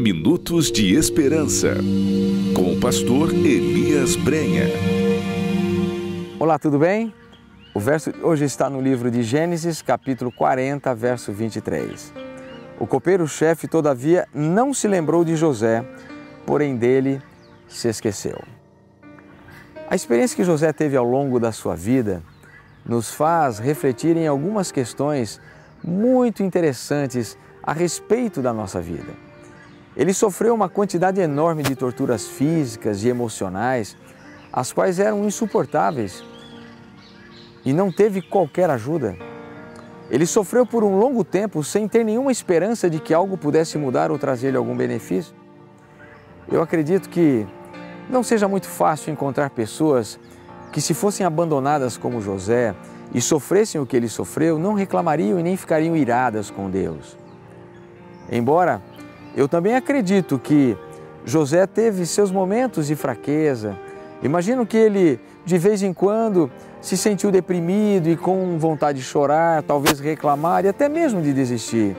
Minutos de Esperança, com o pastor Elias Brenha. Olá, tudo bem? O verso hoje está no livro de Gênesis, capítulo 40, verso 23. O copeiro-chefe, todavia, não se lembrou de José, porém dele se esqueceu. A experiência que José teve ao longo da sua vida nos faz refletir em algumas questões muito interessantes a respeito da nossa vida. Ele sofreu uma quantidade enorme de torturas físicas e emocionais, as quais eram insuportáveis e não teve qualquer ajuda. Ele sofreu por um longo tempo sem ter nenhuma esperança de que algo pudesse mudar ou trazer-lhe algum benefício. Eu acredito que não seja muito fácil encontrar pessoas que, se fossem abandonadas como José e sofressem o que ele sofreu, não reclamariam e nem ficariam iradas com Deus. Embora eu também acredito que José teve seus momentos de fraqueza. Imagino que ele, de vez em quando, se sentiu deprimido e com vontade de chorar, talvez reclamar e até mesmo de desistir.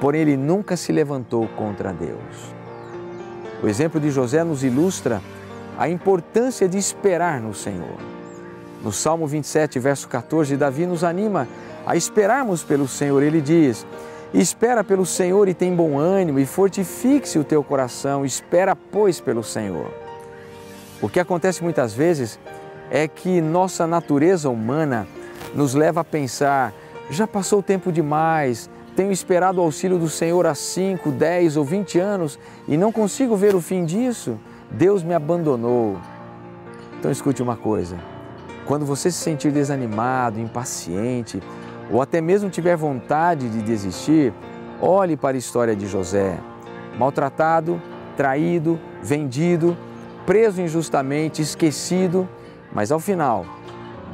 Porém, ele nunca se levantou contra Deus. O exemplo de José nos ilustra a importância de esperar no Senhor. No Salmo 27, verso 14, Davi nos anima a esperarmos pelo Senhor. Ele diz: Espera pelo Senhor e tem bom ânimo, e fortifique-se o teu coração, espera, pois, pelo Senhor. O que acontece muitas vezes é que nossa natureza humana nos leva a pensar: já passou tempo demais, tenho esperado o auxílio do Senhor há 5, 10 ou 20 anos e não consigo ver o fim disso. Deus me abandonou. Então escute uma coisa: quando você se sentir desanimado, impaciente, ou até mesmo tiver vontade de desistir, olhe para a história de José. Maltratado, traído, vendido, preso injustamente, esquecido, mas ao final,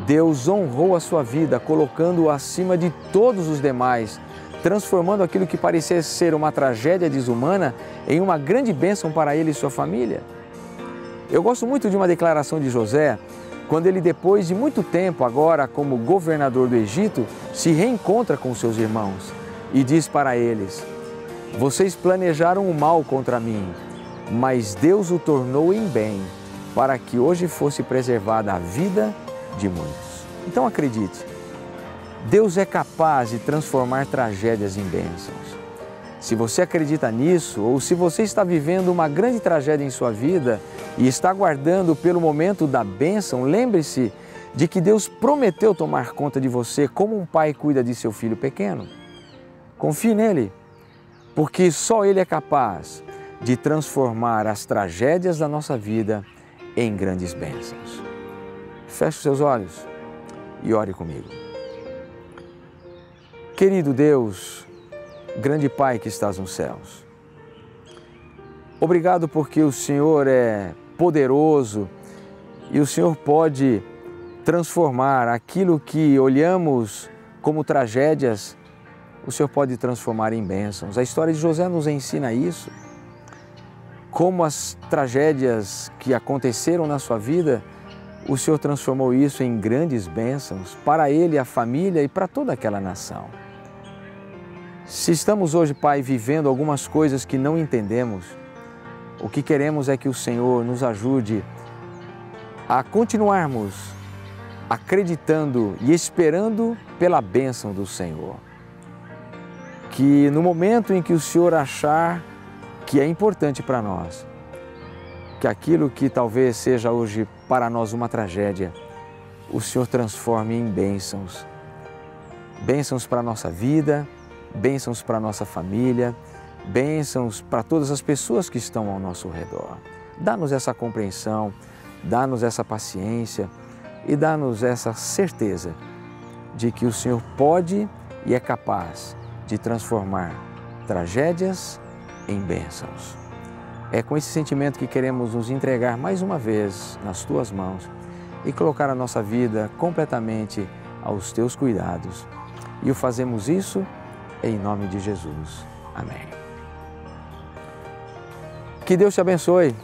Deus honrou a sua vida, colocando-o acima de todos os demais, transformando aquilo que parecia ser uma tragédia desumana em uma grande bênção para ele e sua família. Eu gosto muito de uma declaração de José quando ele, depois de muito tempo, agora como governador do Egito, se reencontra com seus irmãos e diz para eles: Vocês planejaram o mal contra mim, mas Deus o tornou em bem, para que hoje fosse preservada a vida de muitos. Então acredite, Deus é capaz de transformar tragédias em bênçãos. Se você acredita nisso, ou se você está vivendo uma grande tragédia em sua vida e está aguardando pelo momento da bênção, lembre-se de que Deus prometeu tomar conta de você como um pai cuida de seu filho pequeno. Confie nele, porque só Ele é capaz de transformar as tragédias da nossa vida em grandes bênçãos. Feche seus olhos e ore comigo. Querido Deus, grande Pai que estás nos céus. Obrigado porque o Senhor é poderoso e o Senhor pode transformar aquilo que olhamos como tragédias, o Senhor pode transformar em bênçãos. A história de José nos ensina isso. Como as tragédias que aconteceram na sua vida, o Senhor transformou isso em grandes bênçãos para ele, a família e para toda aquela nação. Se estamos hoje, Pai, vivendo algumas coisas que não entendemos, o que queremos é que o Senhor nos ajude a continuarmos acreditando e esperando pela bênção do Senhor. Que no momento em que o Senhor achar que é importante para nós, que aquilo que talvez seja hoje para nós uma tragédia, o Senhor transforme em bênçãos. Bênçãos para a nossa vida, bênçãos para a nossa família, bênçãos para todas as pessoas que estão ao nosso redor. Dá-nos essa compreensão, dá-nos essa paciência e dá-nos essa certeza de que o Senhor pode e é capaz de transformar tragédias em bênçãos. É com esse sentimento que queremos nos entregar mais uma vez nas tuas mãos e colocar a nossa vida completamente aos teus cuidados. E o fazemos isso em nome de Jesus. Amém. Que Deus te abençoe.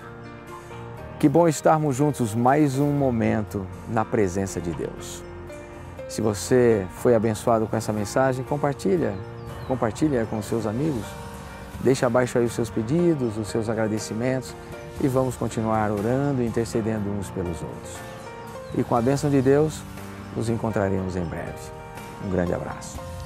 Que bom estarmos juntos mais um momento na presença de Deus. Se você foi abençoado com essa mensagem, compartilha, compartilha com seus amigos. Deixe abaixo aí os seus pedidos, os seus agradecimentos e vamos continuar orando e intercedendo uns pelos outros. E com a bênção de Deus, nos encontraremos em breve. Um grande abraço.